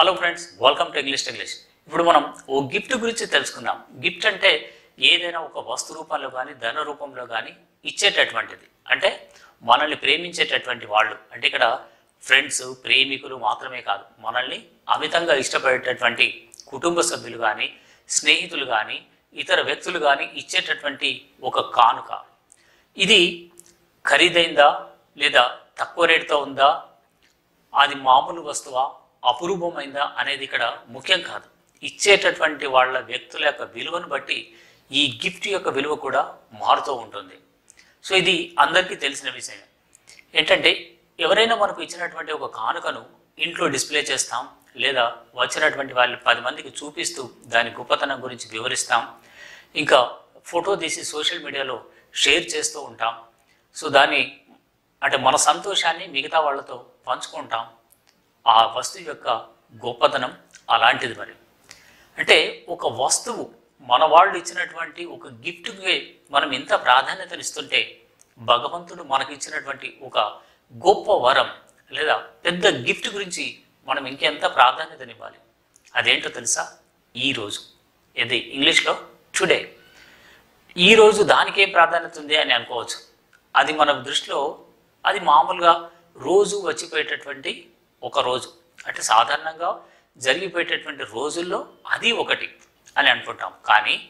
Hello friends welcome to English English ఇప్పుడు మనం ఓ gift గురించి తెలుసుకుందాం. గిఫ్ట్ అంటే ఏదైనా ఒక వస్తు రూపంలో కానీ ధన రూపంలో కానీ ఇచ్చేటటువంటిది. అంటే మనల్ని ప్రేమించేటటువంటి వాళ్ళు. అంటే ఇక్కడ ఫ్రెండ్స్ ప్రేమికులు మాత్రమే కాదు మనల్ని అమితంగా ఇష్టపడేటటువంటి కుటుంబ సభ్యులు కానీ స్నేహితులు కానీ ఇతర వ్యక్తులు కానీ ఇచ్చేటటువంటి ఒక కానుక. ఇది ఖరీదైందా లేదా తక్కువ రేటుతో ఉందా? అది మామూలు వస్తువా? అపురూపమైందా అనేది ఇక్కడ ముఖ్యం కాదు. ఇచ్చేటటువంటి వాళ్ళ వ్యక్తుల యొక్క విలువను బట్టి ఈ గిఫ్ట్ యొక్క విలువ కూడా మారుతూ ఉంటుంది. సో ఇది అందరికీ తెలిసిన విషయం. ఏంటంటే ఎవరైనా మనకు ఇచ్చినటువంటి ఒక కానుకను ఇంట్లో డిస్ప్లే చేస్తాం లేదా వచ్చినటువంటి వాళ్ళు పది మందికి చూపిస్తూ దాని గొప్పతనం గురించి వివరిస్తాం ఇంకా ఫోటో తీసి సోషల్ మీడియాలో షేర్ చేస్తూ ఉంటాం. సో దాన్ని అంటే మన సంతోషాన్ని మిగతా వాళ్ళతో పంచుకుంటాం. ఆ వస్తువు యొక్క గొప్పతనం అలాంటిది మరి. అంటే ఒక వస్తువు మన వాళ్ళు ఇచ్చినటువంటి ఒక గిఫ్ట్కి మనం ఎంత ప్రాధాన్యతనిస్తుంటే భగవంతుడు మనకి ఇచ్చినటువంటి ఒక గొప్ప వరం లేదా పెద్ద గిఫ్ట్ గురించి మనం ఇంకెంత ప్రాధాన్యతనివ్వాలి? అదేంటో తెలుసా? ఈరోజు ఇది ఇంగ్లీష్లో టుడే. ఈ రోజు దానికే ప్రాధాన్యత ఉంది అని అనుకోవచ్చు. అది మన దృష్టిలో అది మామూలుగా రోజు వచ్చిపోయేటటువంటి ఒక రోజు. అంటే సాధారణంగా జరిగిపోయేటటువంటి రోజుల్లో అది ఒకటి అని అనుకుంటాం. కానీ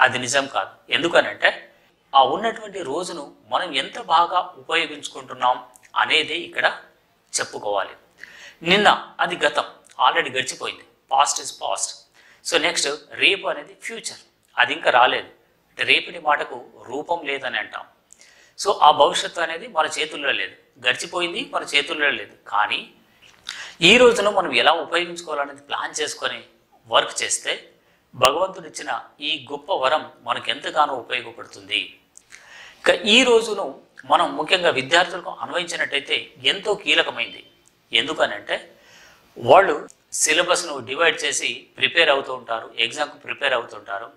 అది నిజం కాదు. ఎందుకనంటే ఆ ఉన్నటువంటి రోజును మనం ఎంత బాగా ఉపయోగించుకుంటున్నాం అనేది ఇక్కడ చెప్పుకోవాలి. నిన్న అది గతం. ఆల్రెడీ గడిచిపోయింది. Past is past so next రేపు అనేది ఫ్యూచర్ అది ఇంకా రాలేదు. అంటే రేపటి మాటకు రూపం లేదని అంటాం. సో ఆ భవిష్యత్తు అనేది మన చేతుల్లో లేదు. గడిచిపోయింది మన చేతుల్లో లేదు. కానీ ఈ రోజులో మనం ఎలా ఉపయోగించుకోవాలనేది ప్లాన్ చేసుకొని వర్క్ చేస్తే భగవంతుడు ఇచ్చిన ఈ గొప్ప వరం మనకు ఎంతగానో ఉపయోగపడుతుంది. ఇక ఈ రోజును మనం ముఖ్యంగా విద్యార్థులకు అన్వయించినట్టయితే ఎంతో కీలకమైంది. ఎందుకనంటే వాళ్ళు సిలబస్ను డివైడ్ చేసి ప్రిపేర్ అవుతూ ఉంటారు ఎగ్జామ్కి ప్రిపేర్ అవుతుంటారు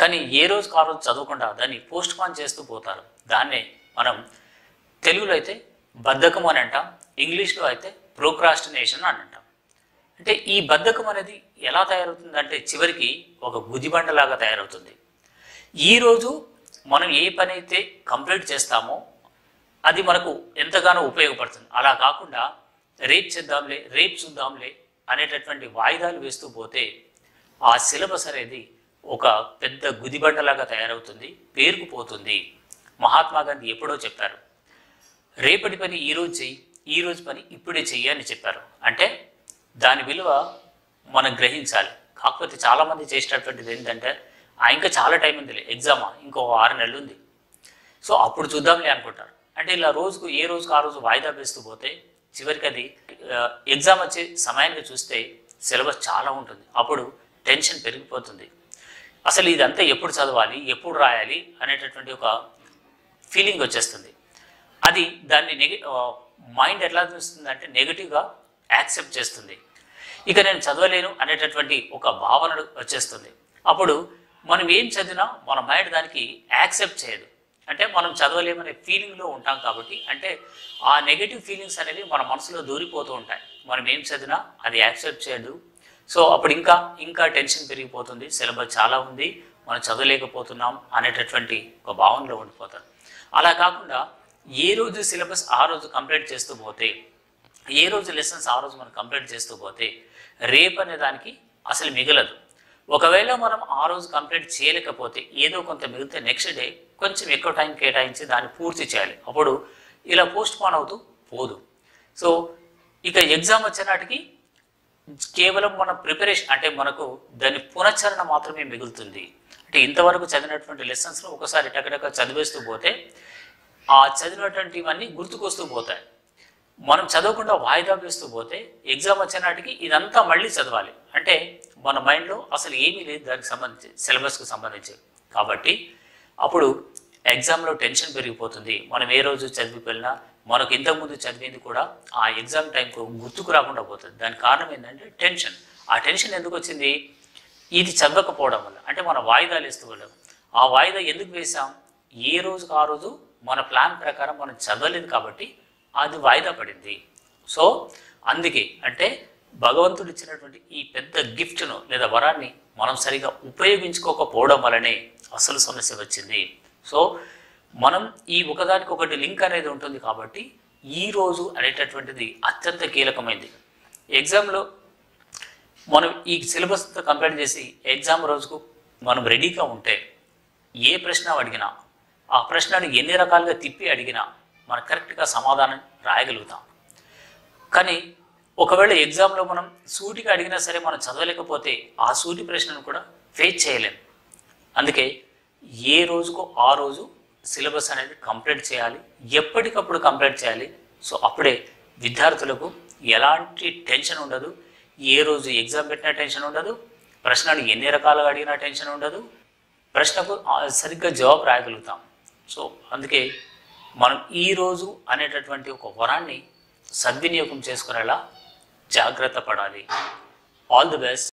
కానీ ఏ రోజు ఆ రోజు చదవకుండా దాన్ని పోస్ట్ పాన్ చేస్తూ పోతారు. దాన్నే మనం తెలుగులో అయితే బద్ధకం అని అంటాం ఇంగ్లీష్లో అయితే ప్రోక్రాస్టినేషన్ అని అంటాం. అంటే ఈ బద్ధకం అనేది ఎలా తయారవుతుందంటే చివరికి ఒక గుదిబండలాగా తయారవుతుంది. ఈరోజు మనం ఏ పని అయితే కంప్లీట్ చేస్తామో అది మనకు ఎంతగానో ఉపయోగపడుతుంది. అలా కాకుండా రేపు చేద్దాంలే రేపు చూద్దాంలే అనేటటువంటి వాయిదాలు వేస్తూ పోతే ఆ సిలబస్ అనేది ఒక పెద్ద గుదిబండలాగా తయారవుతుంది పేరుకుపోతుంది. మహాత్మా గాంధీ ఎప్పుడో చెప్పారు రేపటి పని ఈరోజు చెయ్యి ఈ రోజు పని ఇప్పుడే చెయ్యి అని చెప్పారు. అంటే దాని విలువ మనం గ్రహించాలి. కాకపోతే చాలామంది చేసేటటువంటిది ఏంటంటే ఆ ఇంకా చాలా టైం ఉందిలే ఎగ్జామా? ఇంకో ఆరు నెలలు ఉంది. సో అప్పుడు చూద్దాంలే అనుకుంటారు. అంటే ఇలా రోజుకు ఏ రోజుకు ఆ రోజు వాయిదా వేస్తూ పోతే చివరికి అది ఎగ్జామ్ వచ్చే సమయానికి చూస్తే సిలబస్ చాలా ఉంటుంది. అప్పుడు టెన్షన్ పెరిగిపోతుంది. అసలు ఇదంతా ఎప్పుడు చదవాలి ఎప్పుడు రాయాలి అనేటటువంటి ఒక ఫీలింగ్ వచ్చేస్తుంది. అది దాన్ని నెగి మైండ్ ఎట్లా చూస్తుంది అంటే నెగిటివ్గా యాక్సెప్ట్ చేస్తుంది. ఇక నేను చదవలేను అనేటటువంటి ఒక భావన వచ్చేస్తుంది. అప్పుడు మనం ఏం చదివినా మన మైండ్ దానికి యాక్సెప్ట్ చేయదు. అంటే మనం చదవలేమనే ఫీలింగ్లో ఉంటాం కాబట్టి అంటే ఆ నెగిటివ్ ఫీలింగ్స్ అనేవి మన మనసులో దూరిపోతూ ఉంటాయి. మనం ఏం చదివినా అది యాక్సెప్ట్ చేయదు. సో అప్పుడు ఇంకా ఇంకా టెన్షన్ పెరిగిపోతుంది. సిలబస్ చాలా ఉంది. మనం చదవలేకపోతున్నాం అనేటటువంటి ఒక భావనలో ఉండిపోతారు అలా కాకుండా ఏ రోజు సిలబస్ ఆ రోజు కంప్లీట్ చేస్తూ పోతే ఏ రోజు లెసన్స్ ఆ రోజు మనం కంప్లీట్ చేస్తూ పోతే రేపు అనే దానికి అసలు మిగలదు. ఒకవేళ మనం ఆ రోజు కంప్లీట్ చేయలేకపోతే ఏదో కొంత మిగిలితే నెక్స్ట్ డే కొంచెం ఎక్కువ టైం కేటాయించి దాన్ని పూర్తి చేయాలి. అప్పుడు ఇలా పోస్ట్ పోన్ అవుతూ పోదు. సో ఇక ఎగ్జామ్ వచ్చేనాటికి కేవలం మన ప్రిపరేషన్ అంటే మనకు దాని పునశ్చరణ మాత్రమే మిగులుతుంది. అంటే ఇంతవరకు చదివినటువంటి లెసన్స్లో ఒకసారి టకటక చదివేస్తూ పోతే ఆ చదివినటువంటివన్నీ గుర్తుకొస్తూ పోతాయి. మనం చదవకుండా వాయిదా వేస్తూ పోతే ఎగ్జామ్ వచ్చే నాటికి ఇదంతా మళ్ళీ చదవాలి. అంటే మన మైండ్లో అసలు ఏమీ లేదు దానికి సంబంధించి సిలబస్కి సంబంధించి. కాబట్టి అప్పుడు ఎగ్జామ్లో టెన్షన్ పెరిగిపోతుంది. మనం ఏ రోజు చదివిపోయినా మనకు ఇంతకుముందు చదివింది కూడా ఆ ఎగ్జామ్ టైంకు గుర్తుకు రాకుండా పోతుంది. దానికి కారణం ఏంటంటే టెన్షన్. ఆ టెన్షన్ ఎందుకు వచ్చింది? ఇది చదవకపోవడం వల్ల. అంటే మన వాయిదాలు వేస్తూ వెళ్ళడం ఆ వాయిదా ఎందుకు వేసాం ఏ రోజుకు ఆ రోజు మన ప్లాన్ ప్రకారం మనం చదవలేదు కాబట్టి అది వాయిదా పడింది. సో అందుకే అంటే భగవంతుడు ఇచ్చినటువంటి ఈ పెద్ద గిఫ్ట్ను లేదా వరాన్ని మనం సరిగా ఉపయోగించుకోకపోవడం వలనే అసలు సమస్య వచ్చింది. సో మనం ఈ ఒకదానికి ఒకటి లింక్ అనేది ఉంటుంది కాబట్టి ఈ రోజు అనేటటువంటిది అత్యంత కీలకమైంది. ఎగ్జామ్లో మనం ఈ సిలబస్తో కంపేర్ చేసి ఎగ్జామ్ రోజుకు మనం రెడీగా ఉంటే ఏ ప్రశ్న అడిగినా ఆ ప్రశ్నను ఎన్ని రకాలుగా తిప్పి అడిగినా మనం కరెక్ట్గా సమాధానం రాయగలుగుతాం. కానీ ఒకవేళ ఎగ్జామ్లో మనం సూటిగా అడిగినా సరే మనం చదవలేకపోతే ఆ సూటి ప్రశ్నను కూడా ఫేస్ చేయలేం. అందుకే ఏ రోజుకు ఆ రోజు సిలబస్ అనేది కంప్లీట్ చేయాలి. ఎప్పటికప్పుడు కంప్లీట్ చేయాలి. సో అప్పుడే విద్యార్థులకు ఎలాంటి టెన్షన్ ఉండదు. ఏ రోజు ఎగ్జామ్ పెట్టినా టెన్షన్ ఉండదు. ప్రశ్నలు ఎన్ని రకాలుగా అడిగినా టెన్షన్ ఉండదు. ప్రశ్నకు సరిగ్గా జవాబు రాయగలుగుతాం. సో అందుకే మనం ఈ రోజు అనేటటువంటి ఒక వరాన్ని సద్వినియోగం చేసుకునేలా జాగ్రత్త పడాలి. All the best